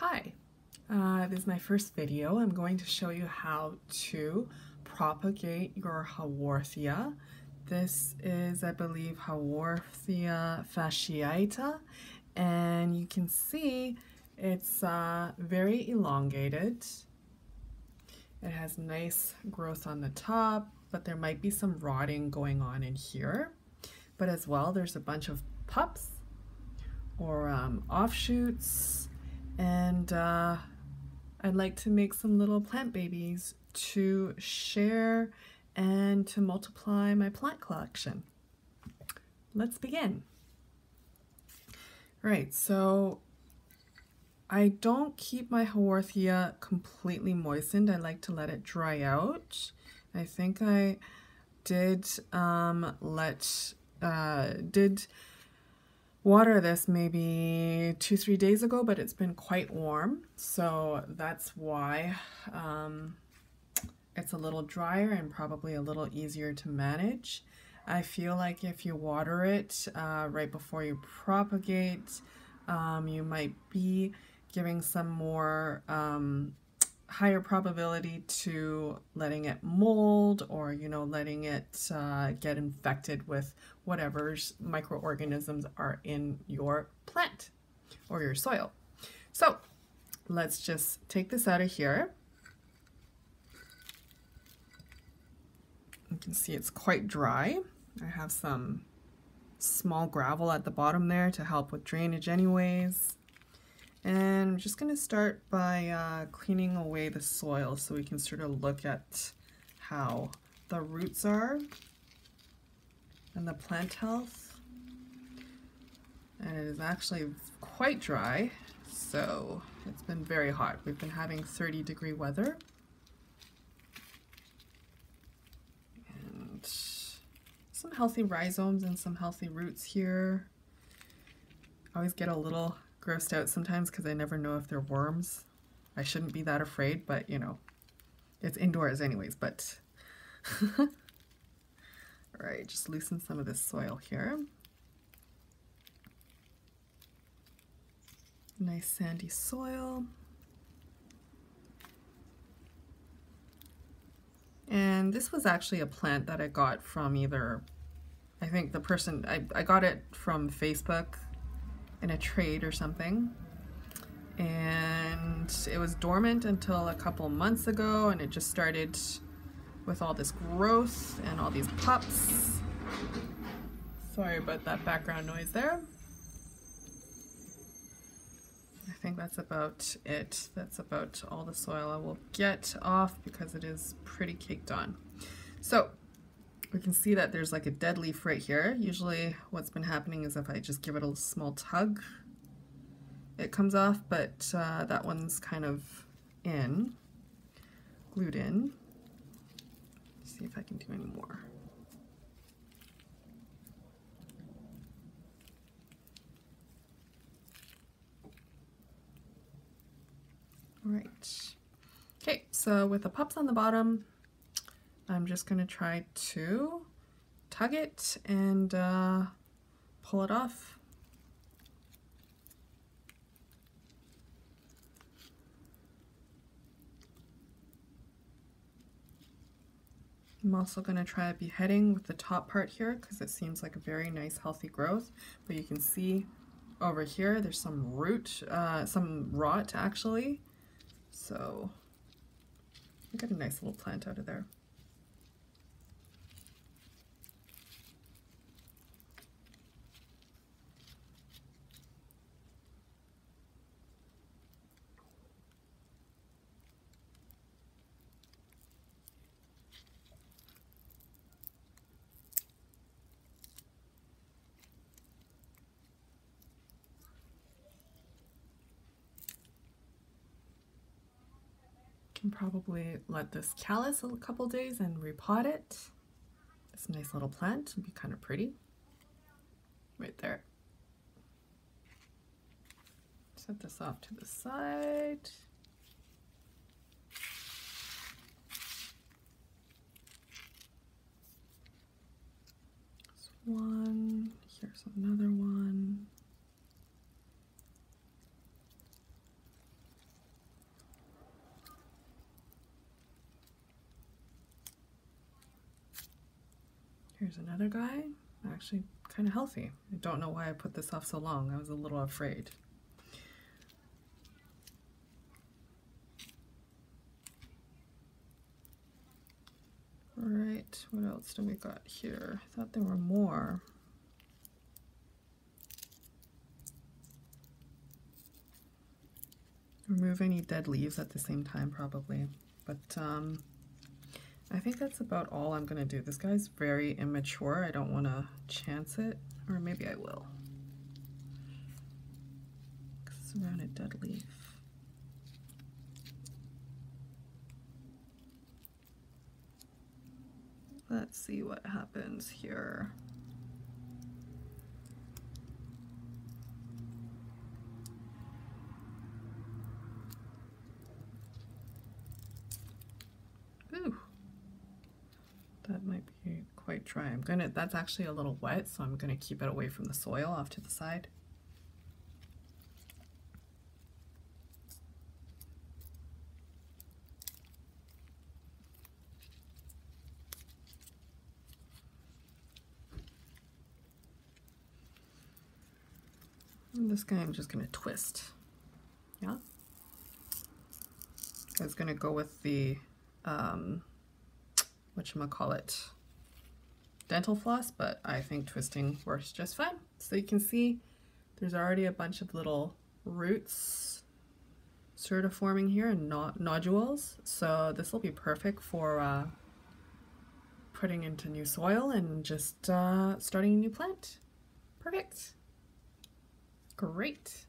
Hi, uh, this is my first video. I'm going to show you how to propagate your Haworthia. This is, I believe, Haworthia fasciata, and you can see it's uh, very elongated. It has nice growth on the top, but there might be some rotting going on in here. But as well, there's a bunch of pups or um, offshoots and uh, I'd like to make some little plant babies to share and to multiply my plant collection. Let's begin. Right, so I don't keep my Haworthia completely moistened. I like to let it dry out. I think I did um, let, uh, did water this maybe two, three days ago, but it's been quite warm. So that's why um, it's a little drier and probably a little easier to manage. I feel like if you water it uh, right before you propagate, um, you might be giving some more um, higher probability to letting it mold or you know letting it uh, get infected with whatever's microorganisms are in your plant or your soil. So let's just take this out of here. You can see it's quite dry. I have some small gravel at the bottom there to help with drainage anyways. I'm just going to start by uh, cleaning away the soil so we can sort of look at how the roots are and the plant health. And it is actually quite dry, so it's been very hot. We've been having 30 degree weather. And some healthy rhizomes and some healthy roots here. I always get a little grossed out sometimes because I never know if they're worms. I shouldn't be that afraid, but you know, it's indoors anyways, but all right, just loosen some of this soil here. Nice sandy soil. And this was actually a plant that I got from either, I think the person, I, I got it from Facebook in a trade or something. And it was dormant until a couple months ago and it just started with all this growth and all these pups. Sorry about that background noise there. I think that's about it. That's about all the soil I will get off because it is pretty caked on. So we can see that there's like a dead leaf right here. Usually what's been happening is if I just give it a small tug, it comes off, but uh, that one's kind of in, glued in. Let's see if I can do any more. All right. Okay, so with the pups on the bottom, I'm just to try to tug it and uh, pull it off. I'm also going to try beheading with the top part here because it seems like a very nice healthy growth. But you can see over here there's some root, uh, some rot actually. So I got a nice little plant out of there. Can probably let this callus a couple days and repot it. It's a nice little plant it'd be kind of pretty. Right there. Set this off to the side. one, here's another one. Here's another guy, actually kind of healthy. I don't know why I put this off so long. I was a little afraid. All right, what else do we got here? I thought there were more. Remove any dead leaves at the same time probably, but um, I think that's about all I'm gonna do. This guy's very immature. I don't wanna chance it, or maybe I will. It's dead leaf. Let's see what happens here. Ooh, that might be quite dry. I'm gonna, that's actually a little wet, so I'm gonna keep it away from the soil off to the side. And this guy I'm just gonna twist. Yeah. I was gonna go with the um whatchamacallit dental floss, but I think twisting works just fine. So you can see there's already a bunch of little roots sort of forming here and not nodules. So this will be perfect for uh, putting into new soil and just uh, starting a new plant. Perfect. Great.